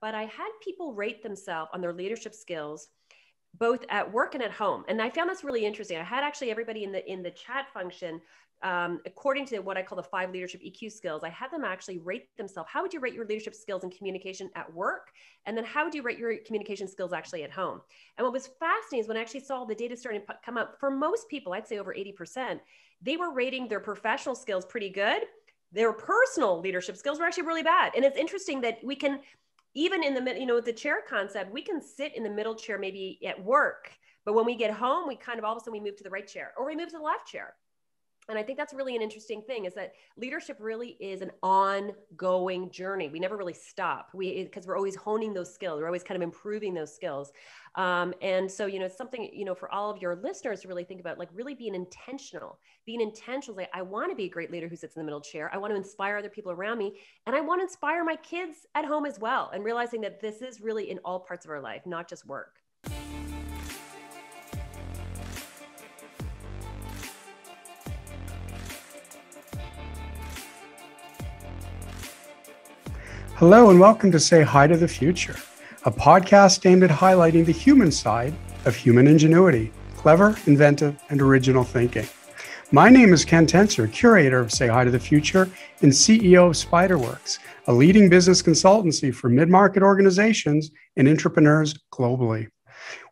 but I had people rate themselves on their leadership skills both at work and at home. And I found this really interesting. I had actually everybody in the in the chat function um, according to what I call the five leadership EQ skills, I had them actually rate themselves. How would you rate your leadership skills and communication at work? And then how would you rate your communication skills actually at home? And what was fascinating is when I actually saw the data starting to come up, for most people, I'd say over 80%, they were rating their professional skills pretty good. Their personal leadership skills were actually really bad. And it's interesting that we can, even in the, you know, with the chair concept, we can sit in the middle chair maybe at work. But when we get home, we kind of all of a sudden we move to the right chair or we move to the left chair and i think that's really an interesting thing is that leadership really is an ongoing journey. We never really stop. We because we're always honing those skills. We're always kind of improving those skills. Um, and so you know it's something you know for all of your listeners to really think about like really being intentional being intentional like i want to be a great leader who sits in the middle chair. I want to inspire other people around me and i want to inspire my kids at home as well and realizing that this is really in all parts of our life not just work Hello, and welcome to Say Hi to the Future, a podcast aimed at highlighting the human side of human ingenuity, clever, inventive, and original thinking. My name is Ken Tencer, curator of Say Hi to the Future and CEO of Spyder Works, a leading business consultancy for mid market organizations and intrapreneurs globally.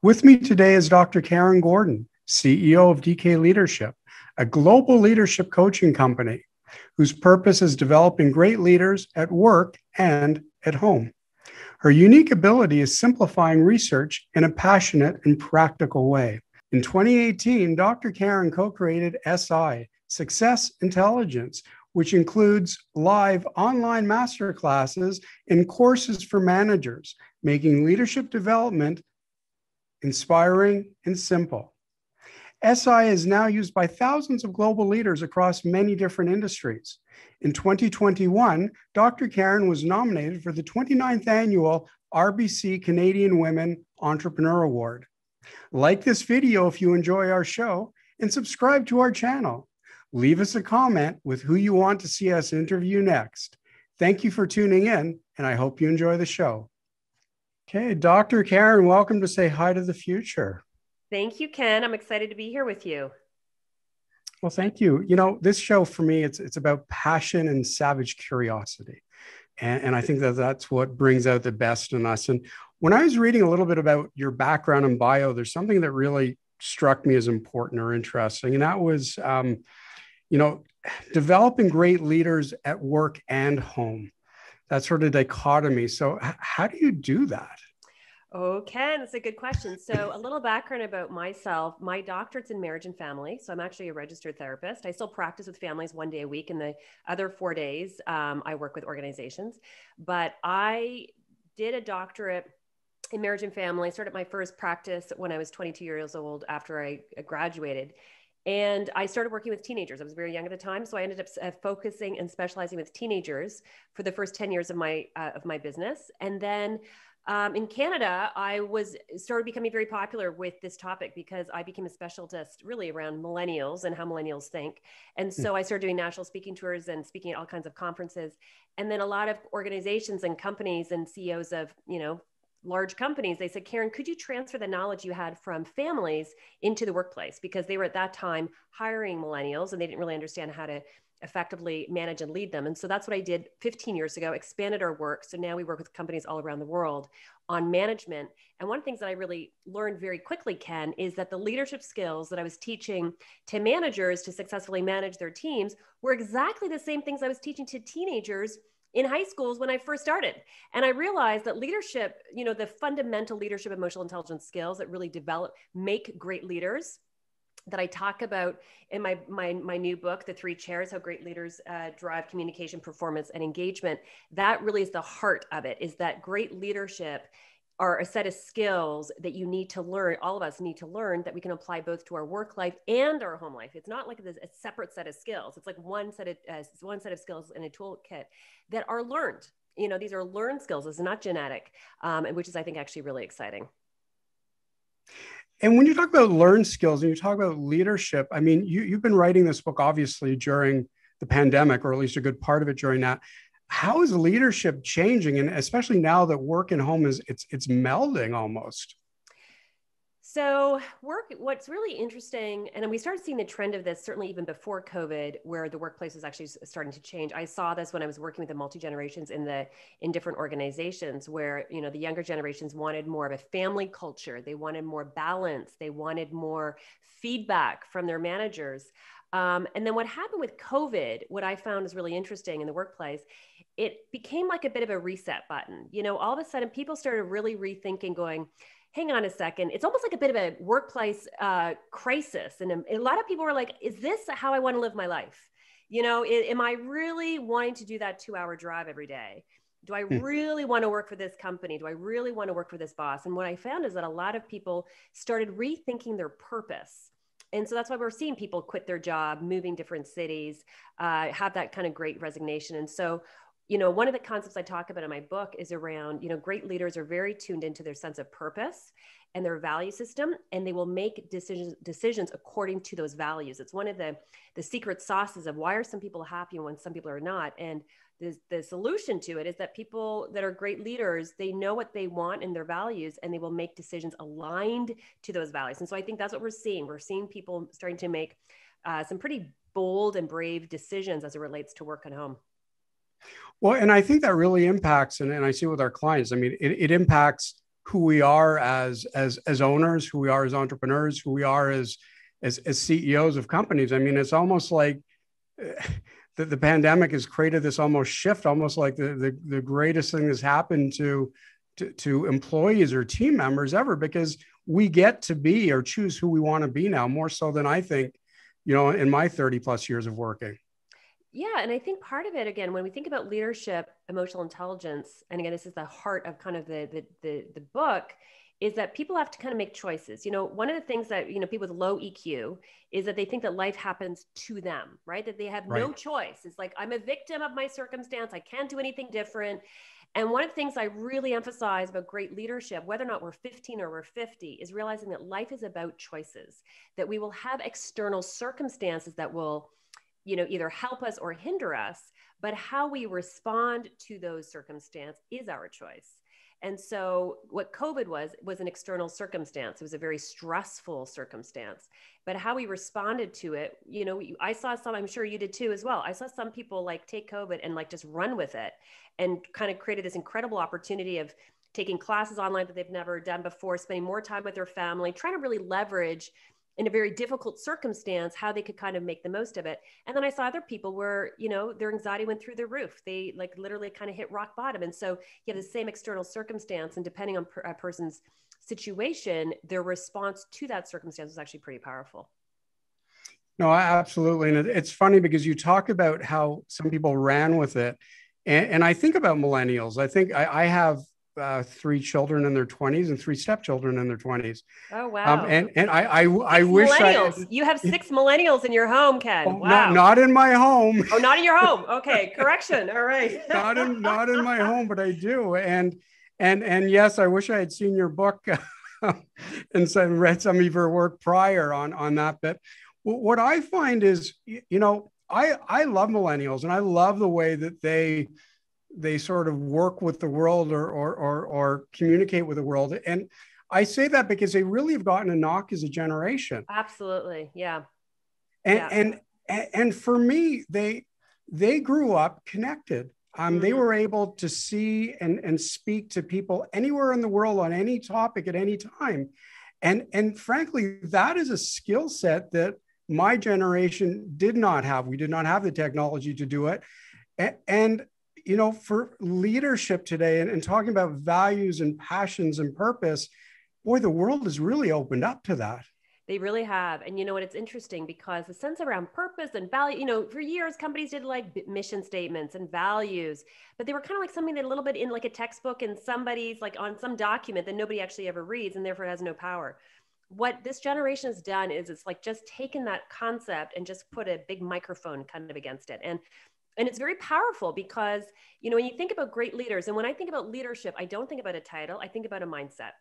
With me today is Dr. Karyn Gordon, CEO of DK Leadership, a global leadership coaching company whose purpose is developing great leaders at work and at home. Her unique ability is simplifying research in a passionate and practical way. In 2018, Dr. Karyn co created SI, Success Intelligence, which includes live online masterclasses and courses for managers, making leadership development inspiring and simple. SI is now used by thousands of global leaders across many different industries. In 2021, Dr. Karyn was nominated for the 29th annual RBC Canadian Women Entrepreneur Award. Like this video if you enjoy our show and subscribe to our channel. Leave us a comment with who you want to see us interview next. Thank you for tuning in, and I hope you enjoy the show. Okay, Dr. Karyn, welcome to Say Hi to the Future. Thank you, Ken. I'm excited to be here with you. Well, thank you. You know, this show for me, it's it's about passion and savage curiosity, and, and I think that that's what brings out the best in us. And when I was reading a little bit about your background and bio, there's something that really struck me as important or interesting, and that was, um, you know, developing great leaders at work and home. That sort of dichotomy. So, h- how do you do that? Okay, that's a good question. So, a little background about myself. My doctorate's in marriage and family. So, I'm actually a registered therapist. I still practice with families one day a week, and the other four days, um, I work with organizations. But I did a doctorate in marriage and family. I started my first practice when I was 22 years old after I graduated. And I started working with teenagers. I was very young at the time, so I ended up uh, focusing and specializing with teenagers for the first 10 years of my uh, of my business. And then um, in Canada, I was started becoming very popular with this topic because I became a specialist really around millennials and how millennials think. And hmm. so I started doing national speaking tours and speaking at all kinds of conferences. And then a lot of organizations and companies and CEOs of, you know, large companies, they said, Karyn, could you transfer the knowledge you had from families into the workplace? Because they were at that time hiring millennials and they didn't really understand how to effectively manage and lead them. And so that's what I did 15 years ago, expanded our work. So now we work with companies all around the world on management. And one of the things that I really learned very quickly, Ken, is that the leadership skills that I was teaching to managers to successfully manage their teams were exactly the same things I was teaching to teenagers in high schools when I first started. And I realized that leadership, you know, the fundamental leadership emotional intelligence skills that really develop, make great leaders that I talk about in my, my, my new book, The Three Chairs, How Great Leaders uh, Drive Communication, Performance, and Engagement. That really is the heart of it, is that great leadership are a set of skills that you need to learn, all of us need to learn that we can apply both to our work life and our home life. It's not like a separate set of skills. It's like one set of, uh, one set of skills in a toolkit that are learned. You know, these are learned skills. It's not genetic, um, which is, I think, actually really exciting. And when you talk about learned skills and you talk about leadership, I mean, you, you've been writing this book obviously during the pandemic, or at least a good part of it during that. how is leadership changing, and especially now that work and home is it's it's melding almost. So, work, what's really interesting, and we started seeing the trend of this certainly even before COVID, where the workplace was actually starting to change. I saw this when I was working with the multi generations in the in different organizations, where you know the younger generations wanted more of a family culture, they wanted more balance, they wanted more feedback from their managers. Um, and then what happened with COVID, what I found is really interesting in the workplace, it became like a bit of a reset button. You know, all of a sudden people started really rethinking, going hang on a second. It's almost like a bit of a workplace uh, crisis. And a, lot of people were like, is this how I want to live my life? You know, it, am I really wanting to do that two hour drive every day? Do I hmm. really want to work for this company? Do I really want to work for this boss? And what I found is that a lot of people started rethinking their purpose. And so that's why we're seeing people quit their job, moving different cities, uh, have that kind of great resignation. And so you know, one of the concepts I talk about in my book is around, you know, great leaders are very tuned into their sense of purpose and their value system, and they will make decisions decisions according to those values. It's one of the the secret sauces of why are some people happy when some people are not. And the, the solution to it is that people that are great leaders, they know what they want and their values, and they will make decisions aligned to those values. And so I think that's what we're seeing. We're seeing people starting to make uh, some pretty bold and brave decisions as it relates to work and home. Well, and I think that really impacts, and, and I see with our clients, I mean, it, it impacts who we are as as as owners, who we are as entrepreneurs, who we are as as, as CEOs of companies. I mean, it's almost like uh, the, the pandemic has created this almost shift, almost like the, the, the greatest thing that's happened to, to, to employees or team members ever, because we get to be or choose who we want to be now more so than I think, you know, in my 30 plus years of working. Yeah, and I think part of it again, when we think about leadership, emotional intelligence, and again, this is the heart of kind of the the the, the book, is that people have to kind of make choices. You know, one of the things that you know people with low EQ is that they think that life happens to them, right? That they have right. no choice. It's like I'm a victim of my circumstance. I can't do anything different. And one of the things I really emphasize about great leadership, whether or not we're 15 or we're 50, is realizing that life is about choices. That we will have external circumstances that will you know either help us or hinder us but how we respond to those circumstances is our choice. And so what covid was was an external circumstance. It was a very stressful circumstance but how we responded to it you know i saw some i'm sure you did too as well. I saw some people like take covid and like just run with it and kind of created this incredible opportunity of taking classes online that they've never done before spending more time with their family trying to really leverage in a very difficult circumstance how they could kind of make the most of it. And then i saw other people where you know their anxiety went through the roof. They like literally kind of hit rock bottom. And so you have the same external circumstance and depending on per, a person's situation their response to that circumstance is actually pretty powerful. No absolutely. And it's funny because you talk about how some people ran with it. And, and i think about millennials. I think I, I have uh, three children in their 20s and three stepchildren in their 20s. Oh um, wow! Um, and and I I, I wish I, you have six millennials in your home, Ken. Oh, wow. Not, not in my home. Oh, not in your home. Okay, correction. All right. not in not in my home, but I do. And and and yes, I wish I had seen your book and some read some of your work prior on on that. But what I find is, you know, I I love millennials and I love the way that they they sort of work with the world or, or, or, or communicate with the world. And I say that because they really have gotten a knock as a generation. Absolutely. Yeah. And, yeah. and, and for me, they, they grew up connected. Um, mm-hmm. They were able to see and, and speak to people anywhere in the world on any topic at any time. And, and frankly, that is a skill set that my generation did not have. We did not have the technology to do it. And you know, for leadership today and, and talking about values and passions and purpose, boy, the world has really opened up to that. They really have. And you know what? It's interesting because the sense around purpose and value, you know, for years companies did like mission statements and values, but they were kind of like something that a little bit in like a textbook and somebody's like on some document that nobody actually ever reads and therefore has no power. What this generation has done is it's like just taken that concept and just put a big microphone kind of against it. And and it's very powerful because you know when you think about great leaders and when i think about leadership i don't think about a title i think about a mindset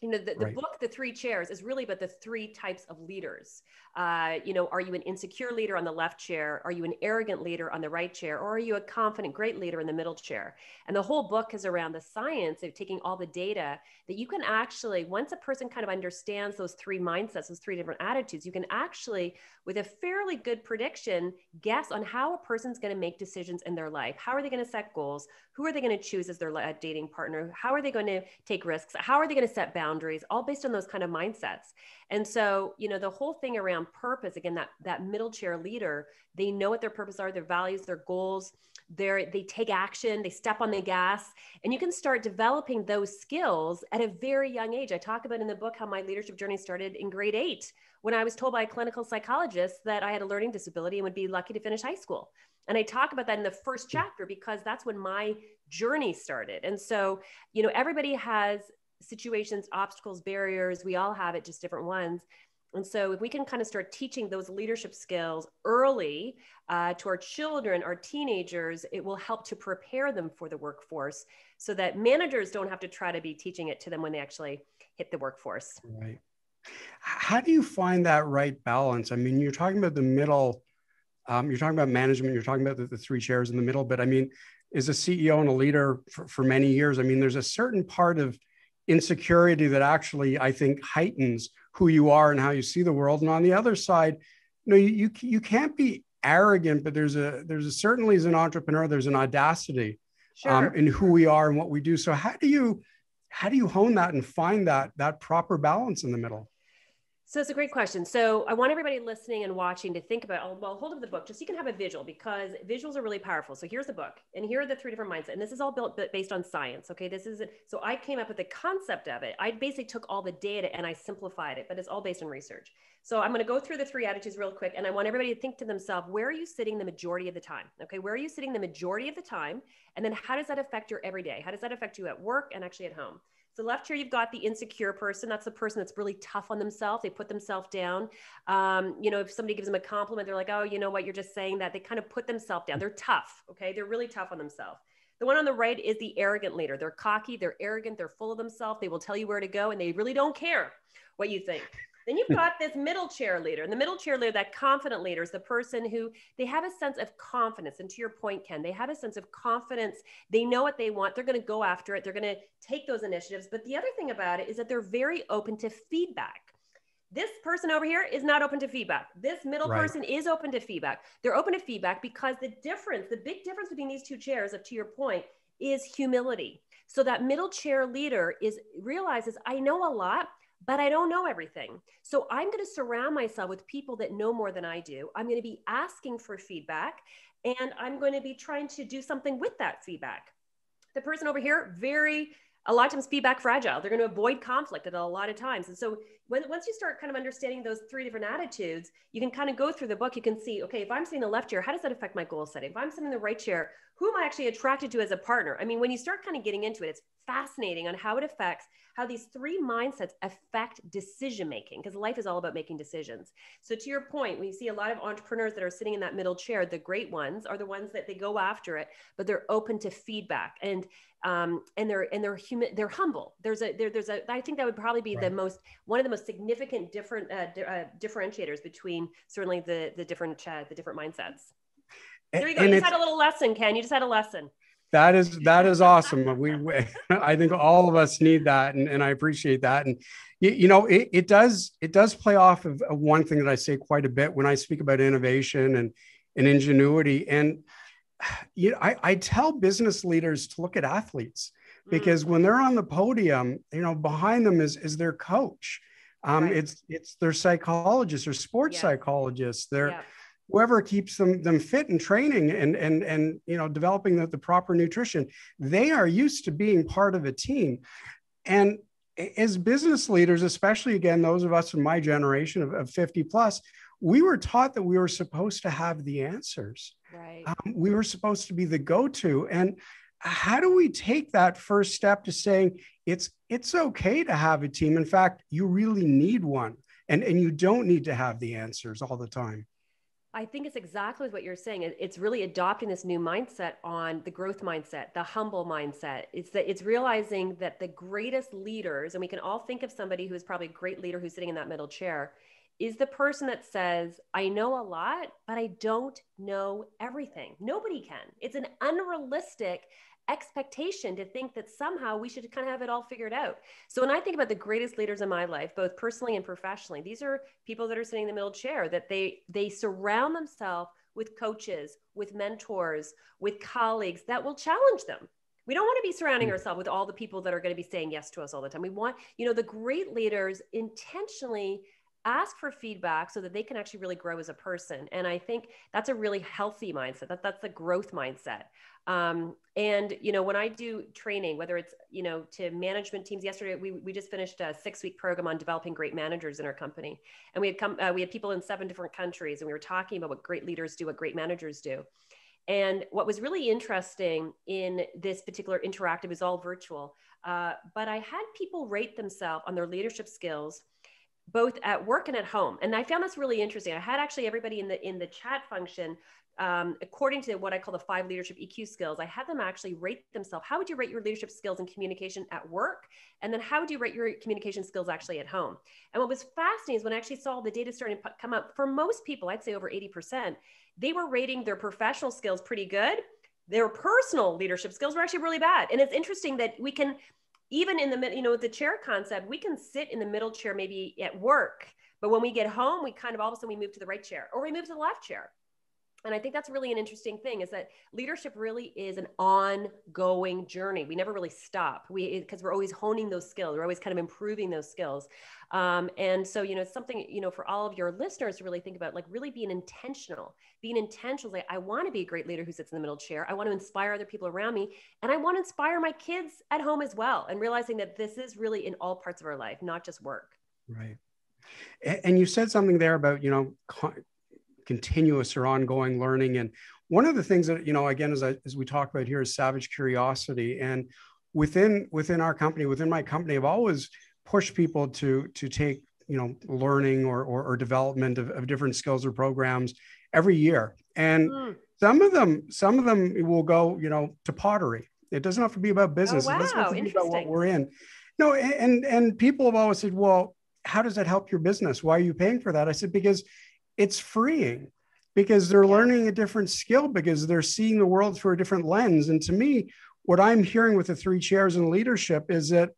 you know the, the right. book the three chairs is really about the three types of leaders uh, you know are you an insecure leader on the left chair? Are you an arrogant leader on the right chair? Or are you a confident great leader in the middle chair? And the whole book is around the science of taking all the data that you can actually once a person kind of understands those three mindsets those three different attitudes you can actually with a fairly good prediction guess on how a person's going to make decisions in their life. How are they going to set goals? Who are they going to choose as their dating partner? How are they going to take risks? How are they going to set boundaries? All based on those kind of mindsets. And so you know the whole thing around purpose again that that middle chair leader they know what their purpose are their values their goals they they take action they step on the gas and you can start developing those skills at a very young age. I talk about in the book how my leadership journey started in grade eight when i was told by a clinical psychologist that i had a learning disability and would be lucky to finish high school. And i talk about that in the first hmm. chapter because that's when my journey started. And so you know everybody has situations, obstacles, barriers, we all have it, just different ones. And so, if we can kind of start teaching those leadership skills early uh, to our children, our teenagers, it will help to prepare them for the workforce so that managers don't have to try to be teaching it to them when they actually hit the workforce. Right. How do you find that right balance? I mean, you're talking about the middle, um, you're talking about management, you're talking about the, the three chairs in the middle, but I mean, as a CEO and a leader for, for many years, I mean, there's a certain part of insecurity that actually I think heightens who you are and how you see the world. And on the other side, you know, you, you, you can't be arrogant, but there's a there's a certainly as an entrepreneur, there's an audacity sure. um, in who we are and what we do. So how do you how do you hone that and find that that proper balance in the middle? So it's a great question. So I want everybody listening and watching to think about, oh, well, hold up the book, just so you can have a visual because visuals are really powerful. So here's the book, and here are the three different mindsets. And this is all built based on science. Okay. This is so I came up with the concept of it. I basically took all the data and I simplified it, but it's all based on research. So I'm going to go through the three attitudes real quick. And I want everybody to think to themselves, where are you sitting the majority of the time? Okay. Where are you sitting the majority of the time? And then how does that affect your everyday? How does that affect you at work and actually at home? So left here, you've got the insecure person. That's the person that's really tough on themselves. They put themselves down. Um, you know, if somebody gives them a compliment, they're like, oh, you know what, you're just saying that. They kind of put themselves down. They're tough. Okay. They're really tough on themselves. The one on the right is the arrogant leader. They're cocky, they're arrogant, they're full of themselves. They will tell you where to go and they really don't care what you think. Then you've got this middle chair leader. And the middle chair leader, that confident leader, is the person who they have a sense of confidence. And to your point, Ken, they have a sense of confidence. They know what they want. They're going to go after it. They're going to take those initiatives. But the other thing about it is that they're very open to feedback. This person over here is not open to feedback. This middle right. person is open to feedback. They're open to feedback because the difference, the big difference between these two chairs, up to your point, is humility. So that middle chair leader is realizes I know a lot, but I don't know everything. So I'm going to surround myself with people that know more than I do. I'm going to be asking for feedback and I'm going to be trying to do something with that feedback. The person over here, very, a lot of times feedback fragile. They're going to avoid conflict at a lot of times. And so when, once you start kind of understanding those three different attitudes, you can kind of go through the book. You can see, okay, if I'm sitting in the left chair, how does that affect my goal setting? If I'm sitting in the right chair, who am I actually attracted to as a partner? I mean, when you start kind of getting into it, it's fascinating on how it affects how these three mindsets affect decision making because life is all about making decisions. So to your point, we see a lot of entrepreneurs that are sitting in that middle chair, the great ones are the ones that they go after it, but they're open to feedback and um, and they're and they're human they're humble there's a there, there's a i think that would probably be right. the most one of the most significant different uh, di- uh, differentiators between certainly the the different uh, the different mindsets there you go. And you just had a little lesson, Ken. You just had a lesson. That is that is awesome. We, we I think all of us need that, and, and I appreciate that. And you, you know, it, it does it does play off of, of one thing that I say quite a bit when I speak about innovation and and ingenuity. And you know, I, I tell business leaders to look at athletes because mm. when they're on the podium, you know, behind them is is their coach. Um, right. It's it's their psychologist or sports yeah. psychologist. They're yeah whoever keeps them them fit and training and and and you know developing the, the proper nutrition they are used to being part of a team. And as business leaders especially again those of us in my generation of, of 50 plus we were taught that we were supposed to have the answers. Right. Um, we were supposed to be the go-to. And how do we take that first step to saying it's it's okay to have a team? In fact you really need one and and you don't need to have the answers all the time I think it's exactly what you're saying. It's really adopting this new mindset on the growth mindset, the humble mindset. It's that it's realizing that the greatest leaders, and we can all think of somebody who is probably a great leader who's sitting in that middle chair, is the person that says, I know a lot, but I don't know everything. Nobody can. It's an unrealistic expectation to think that somehow we should kind of have it all figured out. So when I think about the greatest leaders in my life, both personally and professionally, these are people that are sitting in the middle chair that they they surround themselves with coaches, with mentors, with colleagues that will challenge them. We don't want to be surrounding hmm. ourselves with all the people that are going to be saying yes to us all the time. We want, you know, the great leaders intentionally ask for feedback so that they can actually really grow as a person. And I think that's a really healthy mindset. That that's the growth mindset. Um, and you know, when I do training, whether it's you know to management teams, yesterday we, we just finished a six week program on developing great managers in our company, and we had come uh, we had people in seven different countries, and we were talking about what great leaders do, what great managers do. And what was really interesting in this particular interactive is all virtual, uh, but I had people rate themselves on their leadership skills both at work and at home and i found this really interesting i had actually everybody in the in the chat function um, according to what I call the five leadership EQ skills, I had them actually rate themselves. How would you rate your leadership skills and communication at work? And then how would you rate your communication skills actually at home? And what was fascinating is when I actually saw the data starting to come up, for most people, I'd say over 80%, they were rating their professional skills pretty good. Their personal leadership skills were actually really bad. And it's interesting that we can, even in the, you know, with the chair concept, we can sit in the middle chair maybe at work. But when we get home, we kind of all of a sudden we move to the right chair or we move to the left chair and i think that's really an interesting thing is that leadership really is an ongoing journey. We never really stop. We because we're always honing those skills. We're always kind of improving those skills. Um, and so you know it's something you know for all of your listeners to really think about like really being intentional being intentional like i want to be a great leader who sits in the middle chair. I want to inspire other people around me and i want to inspire my kids at home as well and realizing that this is really in all parts of our life not just work. Right. And you said something there about you know continuous or ongoing learning. And one of the things that, you know, again, as, I, as we talk about here is savage curiosity. And within within our company, within my company, I've always pushed people to to take, you know, learning or or, or development of, of, different skills or programs every year. And mm. some of them, some of them will go, you know, to pottery. It doesn't have to be about business. Oh, wow. It doesn't have to be about what we're in. No, and and people have always said, well, how does that help your business? Why are you paying for that? I said, because it's freeing because they're learning a different skill because they're seeing the world through a different lens. And to me, what I'm hearing with the three chairs in leadership is that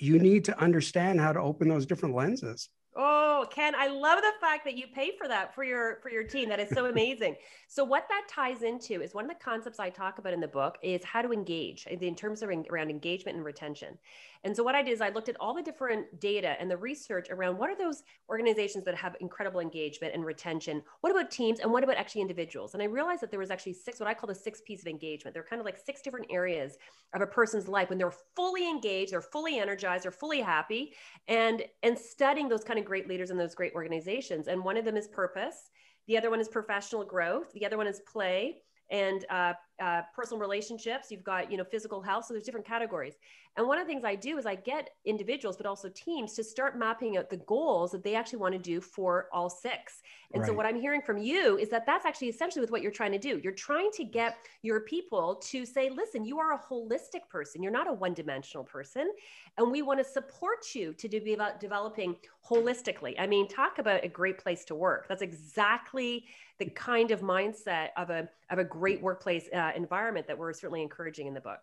you need to understand how to open those different lenses. Oh, Oh, Ken, I love the fact that you pay for that for your for your team. That is so amazing. so what that ties into is one of the concepts I talk about in the book is how to engage in terms of around engagement and retention. And so what I did is I looked at all the different data and the research around what are those organizations that have incredible engagement and retention? What about teams and what about actually individuals? And I realized that there was actually six what I call the six P's of engagement. They're kind of like six different areas of a person's life when they're fully engaged, they're fully energized, they're fully happy and and studying those kind of great leaders in those great organizations. And one of them is purpose. The other one is professional growth. The other one is play and uh, uh, personal relationships you've got you know physical health so there's different categories. And one of the things i do is i get individuals but also teams to start mapping out the goals that they actually want to do for all six. And right. so what i'm hearing from you is that that's actually essentially with what you're trying to do. You're trying to get your people to say listen you are a holistic person. You're not a one-dimensional person. And we want to support you to be about developing holistically. I mean talk about a great place to work. That's exactly the kind of mindset of a of a great workplace uh, environment that we're certainly encouraging in the book.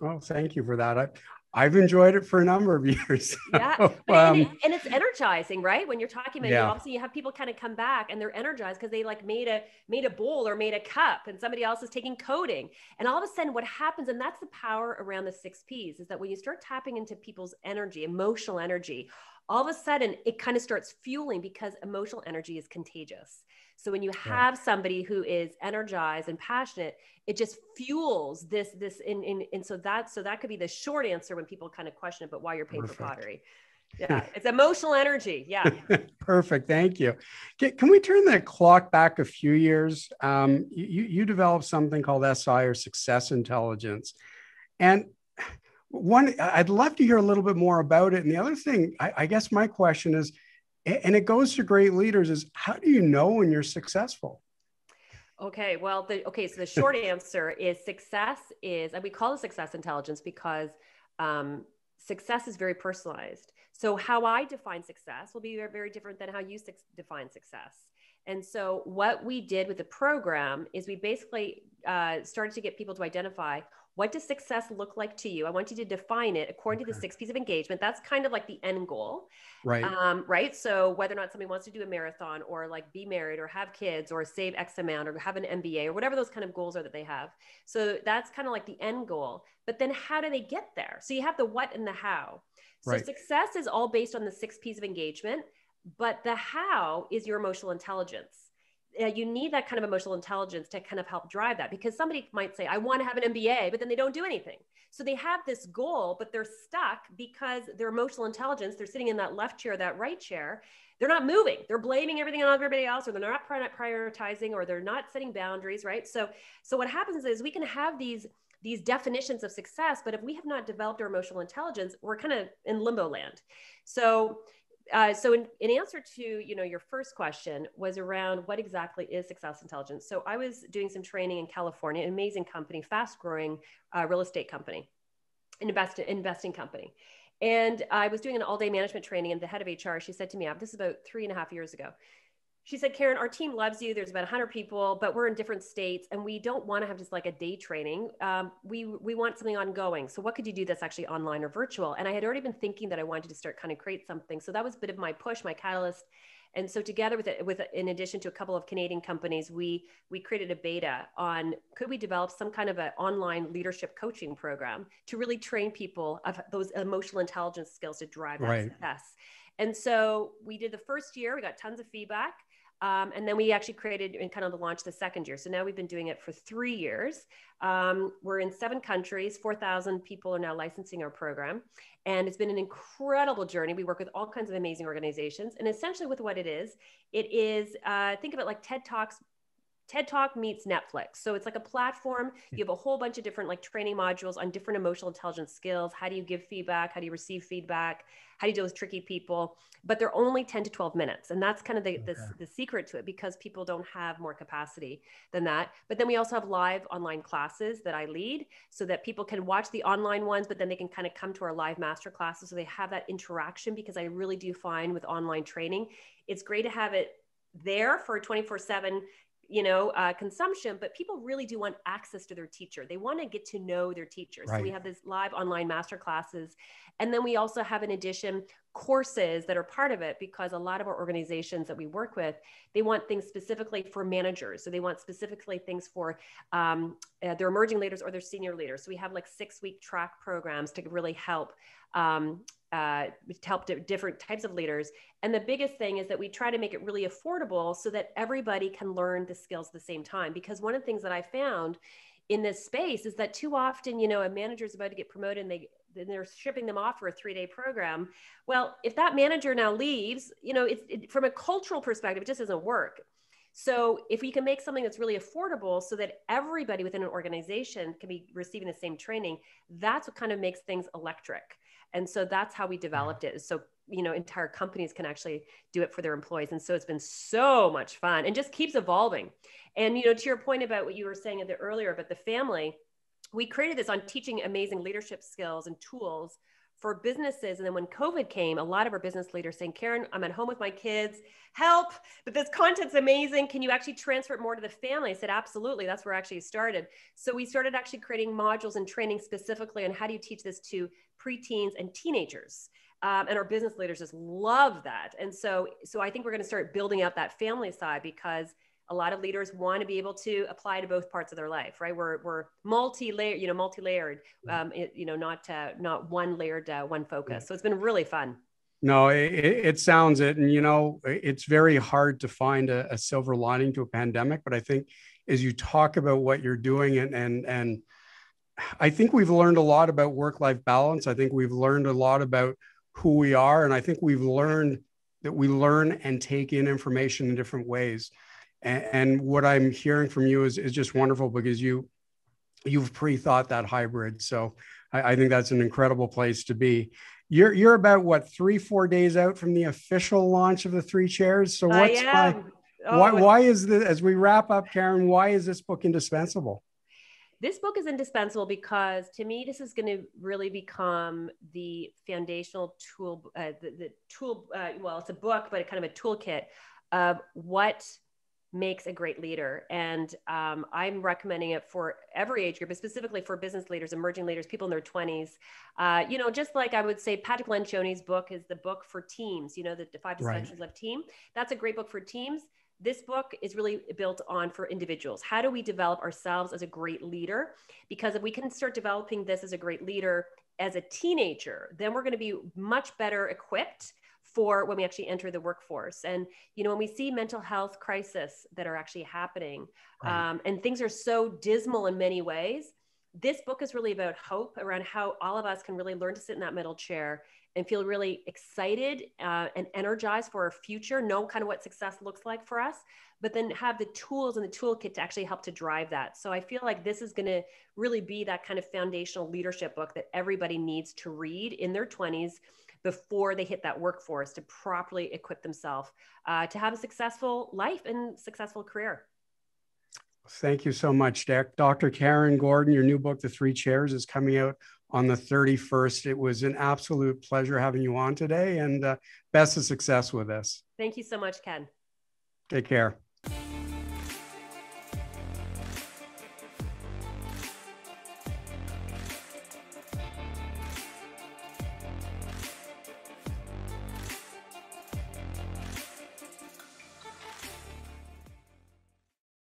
Well, thank you for that. I, I've enjoyed it for a number of years. yeah, um, and, it, and, it's energizing, right? When you're talking about yeah. obviously you have people kind of come back and they're energized because they like made a made a bowl or made a cup, and somebody else is taking coding, and all of a sudden, what happens, and that's the power around the six P's, is that when you start tapping into people's energy, emotional energy, all of a sudden it kind of starts fueling because emotional energy is contagious. So when you have somebody who is energized and passionate, it just fuels this this in, in and so that so that could be the short answer when people kind of question about why you're paying Perfect. for pottery. Yeah, it's emotional energy. Yeah. Perfect. Thank you. Can, can, we turn the clock back a few years? Um, you, you developed something called SI or Success Intelligence. And one, I'd love to hear a little bit more about it. And the other thing, I, I guess my question is and it goes to great leaders is how do you know when you're successful? Okay well the okay so the short answer is success is and we call it success intelligence because um, success is very personalized. So how i define success will be very, very different than how you su- define success. And so what we did with the program is we basically uh, started to get people to identify what does success look like to you? I want you to define it according okay. to the six P's of engagement. That's kind of like the end goal. Right. Um, right. So whether or not somebody wants to do a marathon or like be married or have kids or save X amount or have an MBA or whatever those kind of goals are that they have. So that's kind of like the end goal. But then how do they get there? So you have the what and the how. So right. success is all based on the six P's of engagement, but the how is your emotional intelligence uh, you need that kind of emotional intelligence to kind of help drive that because somebody might say, I want to have an MBA, but then they don't do anything. So they have this goal, but they're stuck because their emotional intelligence, they're sitting in that left chair, that right chair. They're not moving. They're blaming everything on everybody else, or they're not prioritizing, or they're not setting boundaries, right? So, so what happens is we can have these these definitions of success, but if we have not developed our emotional intelligence, we're kind of in limbo land. So uh, so in, in answer to you know your first question was around what exactly is success intelligence. So i was doing some training in california an amazing company fast growing uh, real estate company invest, investing company. And i was doing an all day management training and the head of hr she said to me this is about three and a half years ago she said, Karyn, our team loves you. There's about 100 people, but we're in different states and we don't want to have just like a day training. Um, we, we want something ongoing. So, what could you do that's actually online or virtual? And I had already been thinking that I wanted to start kind of create something. So, that was a bit of my push, my catalyst. And so, together with it, with in addition to a couple of Canadian companies, we we created a beta on could we develop some kind of an online leadership coaching program to really train people of those emotional intelligence skills to drive that right. success. And so we did the first year. We got tons of feedback. Um, and then we actually created and kind of launched the second year. So now we've been doing it for three years. Um, we're in seven countries, 4,000 people are now licensing our program. And it's been an incredible journey. We work with all kinds of amazing organizations. And essentially, with what it is, it is uh, think of it like TED Talks TED Talk meets Netflix. So it's like a platform. Hmm. You have a whole bunch of different like training modules on different emotional intelligence skills. How do you give feedback? How do you receive feedback? How do you deal with tricky people? But they're only 10 to 12 minutes. And that's kind of the, okay. the, the secret to it because people don't have more capacity than that. But then we also have live online classes that I lead so that people can watch the online ones, but then they can kind of come to our live master classes. So they have that interaction because I really do find with online training, it's great to have it there for 24 7 you know uh, consumption but people really do want access to their teacher. They want to get to know their teachers right. so we have this live online master classes. And then we also have in addition courses that are part of it because a lot of our organizations that we work with they want things specifically for managers. So they want specifically things for um, uh, their emerging leaders or their senior leaders. So we have like six week track programs to really help um, uh, help different types of leaders. And the biggest thing is that we try to make it really affordable so that everybody can learn the skills at the same time. Because one of the things that I found in this space is that too often, you know, a manager is about to get promoted and they they're shipping them off for a three day program. Well, if that manager now leaves, you know, it's it, from a cultural perspective, it just doesn't work. So if we can make something that's really affordable so that everybody within an organization can be receiving the same training, that's what kind of makes things electric. And so that's how we developed it. So, you know, entire companies can actually do it for their employees. And so it's been so much fun and just keeps evolving. And, you know, to your point about what you were saying bit earlier about the family, we created this on teaching amazing leadership skills and tools for businesses. And then when COVID came, a lot of our business leaders saying, Karyn, I'm at home with my kids, help, but this content's amazing. Can you actually transfer it more to the family? I said, absolutely. That's where I actually started. So we started actually creating modules and training specifically on how do you teach this to preteens and teenagers. Um, and our business leaders just love that. And so, so I think we're going to start building out that family side because a lot of leaders want to be able to apply to both parts of their life, right? We're, we're multi-layered, you know, multi-layered, um, it, you know, not, uh, not one layered, uh, one focus. So it's been really fun. No, it, it, sounds it. And, you know, it's very hard to find a, a, silver lining to a pandemic. But I think as you talk about what you're doing and, and, and I think we've learned a lot about work life balance. I think we've learned a lot about who we are. And I think we've learned that we learn and take in information in different ways. And, and what I'm hearing from you is, is just wonderful because you you've pre-thought that hybrid. So I, I think that's an incredible place to be. you're you're about what three four days out from the official launch of the three chairs. So what's my, oh, why why is this as we wrap up, Karyn? Why is this book indispensable? This book is indispensable because to me, this is going to really become the foundational tool, uh, the, the, tool. Uh, well, it's a book, but kind of a toolkit of what makes a great leader. And um, I'm recommending it for every age group, but specifically for business leaders, emerging leaders, people in their 20s. Uh, you know, just like I would say, Patrick Lencioni's book is the book for teams, you know, the, five dimensions right. of team. That's a great book for teams. This book is really built on for individuals. How do we develop ourselves as a great leader? Because if we can start developing this as a great leader as a teenager, then we're going to be much better equipped for when we actually enter the workforce. And, you know, when we see mental health crisis that are actually happening right. um, and things are so dismal in many ways, this book is really about hope around how all of us can really learn to sit in that middle chair and feel really excited uh, and energized for our future, know kind of what success looks like for us, but then have the tools and the toolkit to actually help to drive that. So I feel like this is going to really be that kind of foundational leadership book that everybody needs to read in their 20s before they hit that workforce to properly equip themselves uh, to have a successful life and successful career. Thank you so much, Deck. Dr. Karyn Gordon. Your new book, The Three Chairs, is coming out on the 31st. It was an absolute pleasure having you on today and uh, best of success with this. Thank you so much, Ken. Take care.